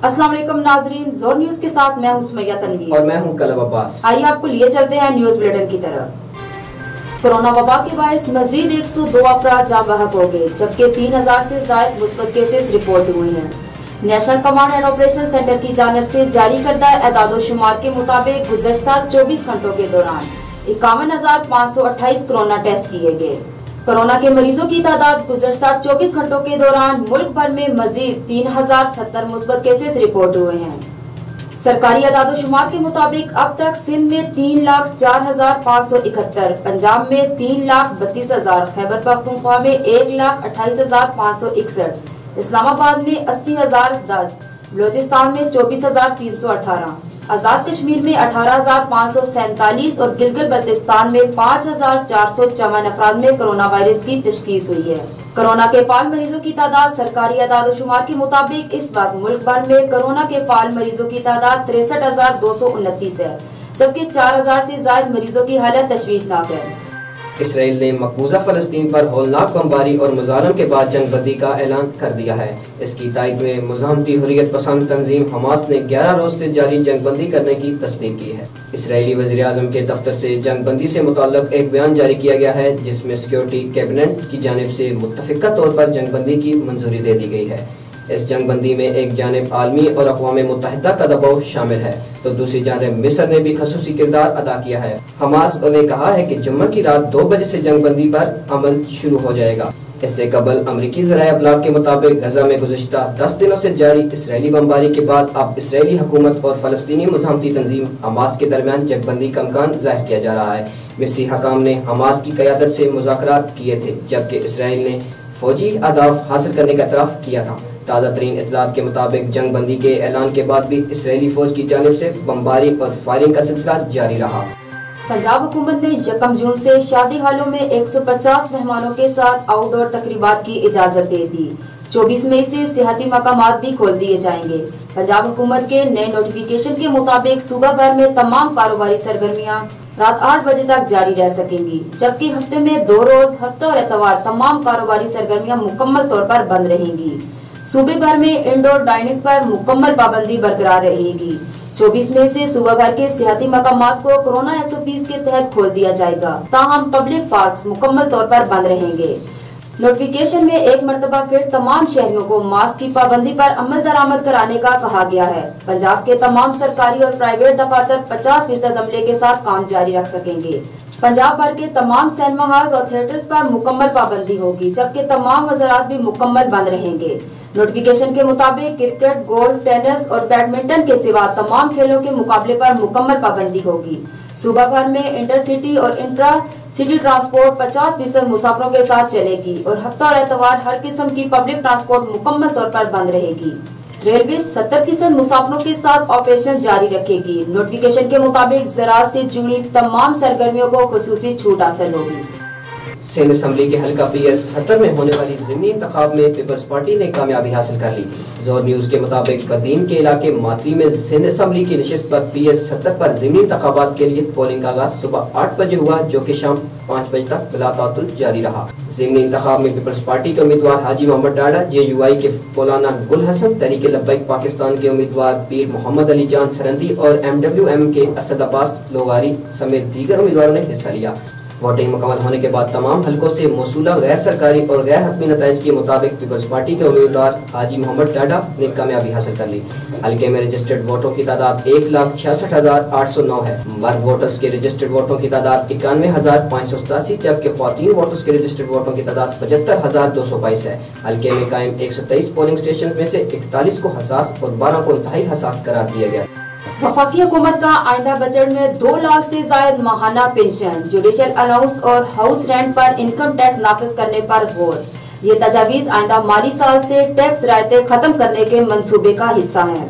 अस्सलाम वालेकुम नाजरीन ज़ोर न्यूज़ के साथ मैं हूँ सुमैया तनवीर। और मैं हूँ कलब अब्बास। आइए आपको लिए चलते हैं न्यूज़ बुलेटिन की तरफ़। कोरोना वबा के बायस मजीद 102 अफराद जाँ बहक हो गए जबकि 3000 से ज़्यादा मुस्बत केसेस रिपोर्ट हुए हैं। National command and operation centre की जानब से जारी करदा एदादोशुमार के मुताबिक गुजशत 24 घंटों के दौरान इक्यावन हज़ार पाँच सौ अट्ठाईस कोरोना टेस्ट किए गए। कोरोना के मरीजों की तादाद गुजशत 24 घंटों के दौरान मुल्क भर में मजीद तीन हज़ार सत्तर मुस्बत केसेस रिपोर्ट हुए हैं। सरकारी अदादोशुमार के मुताबिक अब तक सिंध में तीन लाख चार हज़ार पाँच सौ इकहत्तर, पंजाब में तीन लाख बत्तीस हज़ार, खैबर पख्तूनख्वा में एक लाख अट्ठाईस हज़ार पाँच सौ इकसठ, इस्लामाबाद में अस्सी हज़ार दस बलोचिस्तान में चौबीस हज़ार तीन सौ अठारह, आज़ाद कश्मीर में अठारह हज़ार पाँच सौ सैतालीस और गिलगित बल्तिस्तान में पाँच हज़ार चार सौ चौवन अफराद में कोरोना वायरस की तशखीस हुई है। कोरोना के फाल मरीजों की तादाद सरकारी अदादोशुमार के मुताबिक इस वक्त मुल्क भर में कोरोना के पाल मरीजों की तादाद तिरसठ हज़ार दो सौ उनतीस है, जबकि चार हज़ार ऐसी ज़्यादा मरीजों की हालत तशवीशनाक है। इसराइल ने मकबूजा फलस्तीन पर होलनाक बमबारी और मुजालम के बाद जंग बंदी का ऐलान कर दिया है। इसकी तायद में मुजामती हुरियत पसंद तंजीम हमास ने ग्यारह रोज से जारी जंग बंदी करने की तस्दीक की है। इसराइली वजी अजम के दफ्तर से जंग बंदी से मुतल एक बयान जारी किया गया है, जिसमें सिक्योरिटी कैबिनेट की जानब से मुतफ़ा तौर पर जंग बंदी की मंजूरी दे दी गई है। इस जंग बंदी में एक जानब आलमी और अकवा मुतहदा का दबाव शामिल है। तो दूसरी जानब मिस्र ने भी खसूसी किरदार अदा किया है। हमास ने कहा है कि जुम्मे की रात दो बजे से जंग बंदी पर अमल शुरू हो जाएगा। इससे कबल अमरीकी जराये अबलाग के मुताबिक गजा में गुजशत दस दिनों से जारी इसराइली बमबारी के बाद अब इसराइली हुकूमत और फलस्तनी मजामती तंजीम हमास के दरमियान जंगबंदी का अमकान ज़ाहिर किया जा रहा है। मिस्री हकाम ने हमास की क्यादत से मुजाकर किए थे, जबकि इसराइल ने फौजी अहदाफ हासिल करने का तरफ़ किया था। ताज़ा तरीन इतलात के मुताबिक जंग बंदी के ऐलान के बाद भी इसराइली फौज की जानब से बमबारी और फायरिंग का सिलसिला जारी रहा। पंजाब हुकूमत ने यकम जून से शादी हालों में 150 मेहमानों के साथ आउटडोर तकरीबात की इजाज़त दे दी। 24 मई से सियाती मकाम भी खोल दिए जाएँगे। पंजाब हुकूमत के नए नोटिफिकेशन के मुताबिक सूबा भर में तमाम कारोबारी सरगर्मियाँ रात आठ बजे तक जारी रह सकेंगी, जबकि हफ़्ते में दो रोज हफ़्ता और एतवार तमाम कारोबारी सरगर्मियाँ मुकम्मल तौर पर बंद रहेंगी। सूबे भर में इंडोर डाइनिंग पर मुकम्मल पाबंदी बरकरार रहेगी। 24 मई से सुबह भर के सियाती मकाम को कोरोना एस के तहत खोल दिया जाएगा। ताहम पब्लिक पार्क मुकम्मल तौर पर बंद रहेंगे। नोटिफिकेशन में एक मरतबा फिर तमाम शहरियों को मास्क की पाबंदी पर अमल दरामद कराने का कहा गया है। पंजाब के तमाम सरकारी और प्राइवेट दफातर 50 फ़ीसद अमले के साथ काम जारी रख सकेंगे। पंजाब भर के तमाम सिनेमा हॉल और थिएटर्स पर मुकम्मल पाबंदी होगी, जबकि तमाम वजरात भी मुकम्मल बंद रहेंगे। नोटिफिकेशन के मुताबिक क्रिकेट, गोल्फ, टेनिस और बैडमिंटन के सिवा तमाम खेलों के मुकाबले पर मुकम्मल पाबंदी होगी। सुबह भर में इंटरसिटी और इंट्रा सिटी ट्रांसपोर्ट 50 फ़ीसद मुसाफरों के साथ चलेगी और हफ़्ता और एतवार हर किस्म की पब्लिक ट्रांसपोर्ट मुकम्मल तौर पर बंद रहेगी। रेलवे 70 फ़ीसद मुसाफरों के साथ ऑपरेशन जारी रखेगी। नोटिफिकेशन के मुताबिक जरात से जुड़ी तमाम सरगर्मियों को खसूसी छूट हासिल होगी। सिंध असम्बली के हल्का पी एस सत्तर में होने वाली जिमनी इंतखाब में पीपल्स पार्टी ने कामयाबी हासिल कर ली। ज़ोर न्यूज़ के मुताबिक बदीन के इलाके मातरी में सिंध असम्बली की नशस्त पर पी एस सत्तर पर जिमनी इंतबात के लिए पोलिंग का आगाज़ सुबह आठ बजे हुआ, जो की शाम पाँच बजे तक बिलातातुल जारी रहा। जिमनी इंतखाब में पीपल्स पार्टी के उम्मीदवार हाजी मोहम्मद डाडा जे यू आई के मौलाना गुल हसन, तरीके लब्बैक पाकिस्तान के उम्मीदवार पीर मोहम्मद अली जान सरंदी और एम डब्ल्यू एम के असद अब्बास लोगारी समेत दीगर उम्मीदवारों ने हिस्सा लिया। वोटिंग मुकम्मल होने के बाद तमाम हलकों से मौसूला गैर सरकारी और गैर हतमी नतज के मुताबिक पीपल्स पार्टी के उम्मीदवार हाजी मोहम्मद टाडा ने कामयाबी हासिल कर ली। हल्के में रजिस्टर्ड वोटों की तादाद एक लाख छियासठ हज़ार आठ सौ नौ है। मर्द वोटर्स के रजिस्टर्ड वोटों की तादाद इक्यानवे हज़ार पाँच सौ सतासी, जबकि खातन वोटर्स के रजिस्टर्ड वोटों की तादाद पचहत्तर हज़ार दो सौ बाईस है। हल्के में कायम एक सौ तेईस पोलिंग स्टेशन में से इकतालीस को हसास और बारह को इंतहाई हसास करार दिया गया। वफाकी हुकूमत का आइंदा बजट में दो लाख से जायद माहाना पेंशन जुडिशल अलाउंस और हाउस रेंट पर इनकम टैक्स नाफिज करने पर गौर। ये तजावीज आइंदा माली साल से टैक्स रायते खत्म करने के मंसूबे का हिस्सा है।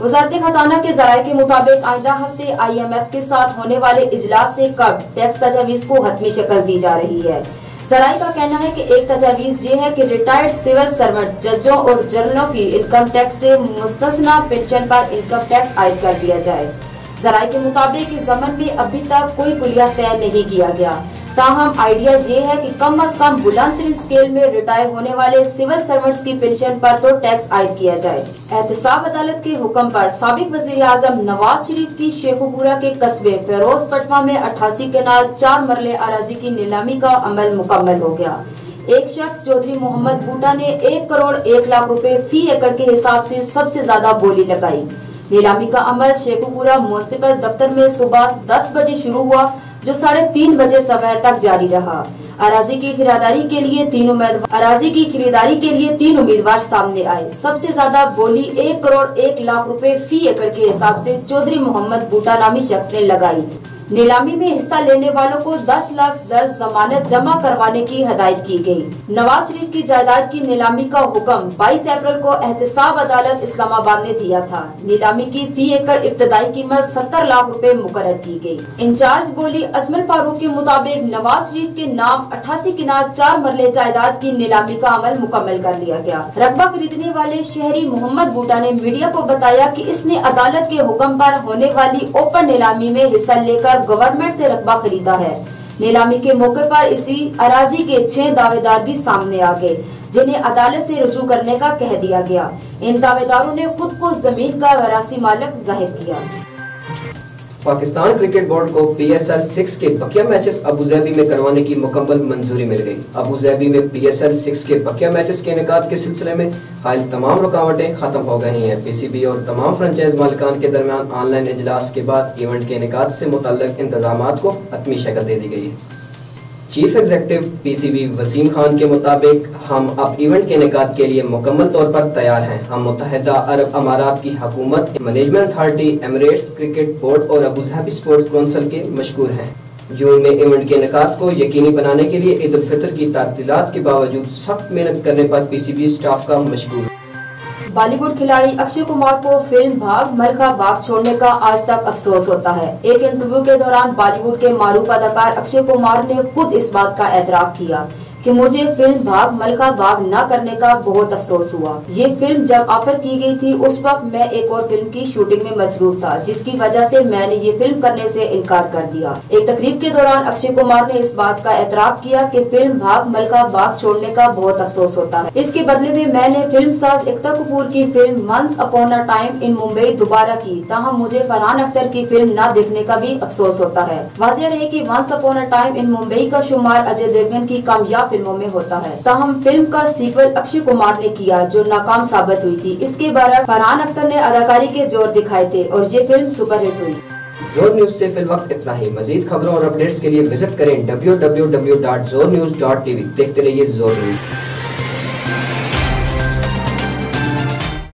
वजारत खजाना के जराये के मुताबिक आइंदा हफ़्ते आई एम एफ़ के साथ होने वाले इजलास से कब टैक्स तजावीज को हतमी शक्ल दी जा रही है? सराय का कहना है कि एक तजावीज ये है कि रिटायर्ड सिविल सर्वेंट जजों और जनरलों की इनकम टैक्स से मुस्तना पेंशन पर इनकम टैक्स आयद कर दिया जाए। जराये के मुताबिक इस जमन में अभी तक कोई कुलिया तय नहीं किया गया। ताहम आइडिया ये है कि कम अज कम बुलंद स्केल में रिटायर होने वाले सिविल सर्वेंट्स की पेंशन पर तो टैक्स आयद किया जाए। एहतसाब अदालत के हुक्म पर सबक वज़ीर आज़म नवाज़ शरीफ की शेखुपुरा के कस्बे फेरोज पटवा में अठासी के नाल चार मरले अराजी की नीलामी का अमल मुकम्मल हो गया। एक शख्स, चौधरी मोहम्मद बूटा ने एक करोड़ एक लाख रुपए फ़ी एकड़ के हिसाब से सबसे ज़्यादा बोली लगाई। नीलामी का अमल शेखुपुरा म्यूनसिपल दफ्तर में सुबह 10 बजे शुरू हुआ। जो साढ़े तीन बजे सवेर तक जारी रहा। अराजी की खरीदारी के लिए तीन उम्मीदवार अराजी की खरीदारी के लिए तीन उम्मीदवार सामने आए। सबसे ज़्यादा बोली एक करोड़ एक लाख रुपए फ़ी एकड़ के हिसाब से चौधरी मोहम्मद बूटा नामी शख्स ने लगाई। नीलामी में हिस्सा लेने वालों को 10 लाख जर जमानत जमा करवाने की हदायत की गई। नवाज़ शरीफ की जायदाद की नीलामी का हुक्म 22 अप्रैल को एहतसाब अदालत इस्लामाबाद ने दिया था नीलामी की फ़ी एकड़ इब्तदाई कीमत 70 लाख रुपए मुकर की गई। इंचार्ज बोली अजमल फारूक के मुताबिक नवाज़ शरीफ के नाम अठासी किनार चार मरले जायदाद की नीलामी का अमल मुकम्मल कर लिया गया रकबा खरीदने वाले शहरी मोहम्मद बूटा ने मीडिया को बताया की इसने अदालत के हुक्म आरोप होने वाली ओपन नीलामी में हिस्सा लेकर गवर्नमेंट से रकबा खरीदा है। नीलामी के मौके पर इसी अराजी के छह दावेदार भी सामने आ गए, जिन्हें अदालत से रुजू करने का कह दिया गया। इन दावेदारों ने खुद को ज़मीन का वरासी मालिक ज़ाहिर किया। पाकिस्तान क्रिकेट बोर्ड को पी एस एल सिक्स के बकिया मैचेस अबूजैबी में करवाने की मुकम्मल मंजूरी मिल गई। अबूजैबी में पी एस एल सिक्स के बकिया मैचेस के इनका के सिलसिले में हाल तमाम रुकावटें खत्म हो गई हैं। पी सी बी और तमाम फ्रेंचाइज मालिकान के दरमियान ऑनलाइन इजलास के बाद इवेंट के इनका से मुतल इंतज़ाम को हतमी शक्ल दे दी गई है। Chief executive PCB Wasim Khan के मुताबिक, हम अब इवेंट के इनका के लिए मुकम्मल तौर पर तैयार हैं। हम मुतहदा अरब अमारात की हकूमत management authority Emirates cricket board और अबूजहाबी स्पोर्ट्स काउंसिल के मशहूर हैं। जून में इवेंट के इनका को यकीनी बनाने के लिए ईद उल फितर की तातीलत के बावजूद सख्त मेहनत करने पर पीसीबी स्टाफ का मशहूर बॉलीवुड खिलाड़ी अक्षय कुमार को फ़िल्म भाग मलखा भाग छोड़ने का आज तक अफसोस होता है। एक इंटरव्यू के दौरान बॉलीवुड के मारूफ अदाकार अक्षय कुमार ने खुद इस बात का एतराफ किया। कि मुझे फ़िल्म भाग मलका भाग न करने का बहुत अफसोस हुआ। ये फ़िल्म जब ऑफ़र की गई थी, उस वक्त मैं एक और फ़िल्म की शूटिंग में मसरूफ था, जिसकी वजह से मैंने ये फ़िल्म करने से इनकार कर दिया। एक तकरीब के दौरान अक्षय कुमार ने इस बात का एतराफ किया कि फ़िल्म भाग मलका भाग छोड़ने का बहुत अफसोस होता है। इसके बदले में मैंने फ़िल्म साज एकता कपूर की film once upon a time in Mumbai दोबारा की तहम मुझे फरहान अख्तर की फ़िल्म न देखने का भी अफसोस होता है। वाजिया रहे की once upon a time in Mumbai का शुमार अजय देवगन की कामयाब फ़िल्मों में होता है। तहम फ़िल्म का सीक्वल अक्षय कुमार ने किया, जो नाकाम साबित हुई थी। इसके बारे फरहान अख्तर ने अदाकारी के ज़ोर दिखाए थे और ये फ़िल्म सुपरहिट हुई। ज़ोर न्यूज़ ऐसी फिल वक्त इतना ही। मजीद खबरों और अपडेट्स के लिए विज़िट करें W W W dot Zor news dot TV. देखते रहिए ज़ोर न्यूज़।